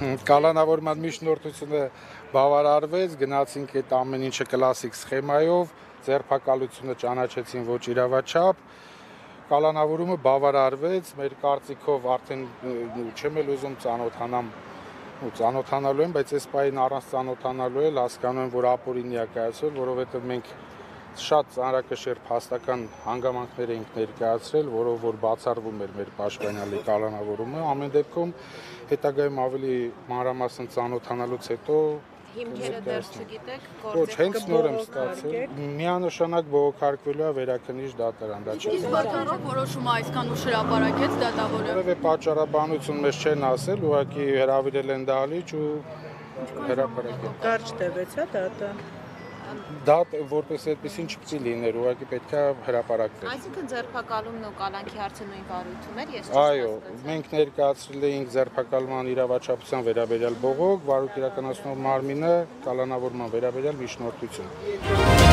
Կալանավորման միջնորդությունը բավարարվեց, գնացինք այդ ամեն ինչը կլասիկ սխեմայով, ձերբակալությունը ճանաչեցին ոչ իրավաչափ, կալանավորումը բավարարվեց, մեր կարծիքով արդեն չեմ էլ ուզում ծանոթանամ ու ծանոթանալու եմ, բայց այս պայն առանց ծանոթանալու էլ հասկանում եմ, որ ապօրինի է կայացել, որովհետև մենք շատ ծանրակշիռ փաստական հանգամանքներ էինք ներկայացրել, որով որ բացառվում էր մեր պաշտպանյալի կալանավորումը։ Ամեն դեպքում հետագայում ավելի մանրամասն ծանոթանալուց հետո Հիմքերը դեռ չգիտեք, Ոչ, գործեք հենց նոր եմ ստացել։ Միանշանակ բողոքարկվելու է վերաքնիչ դատարան, դա չի։ Իսկ որքանով որոշումը այսքան ուշ հրապարակեց դատավորը։ Որևէ պատճառաբանություն մեզ չեն ասել, ուղղակի հրավիրել են դալիճ ու հրապարակել։ Կարճ տևեց հա դատը։ Դա որպես այդպեսին չպետք է լիներ, ուղղակի պետք է հրապարակվեր։ Այսինքն ձերբակալումն ու կալանքի հարցը նույն վարույթում էր, ես Այո, մենք ներկայացրել էինք ձերբակալման իրավաչափության վերաբերյալ բողոք, վարույթ իրականացնող մարմինը կալանավորման վերաբերյալ միջնորդություն։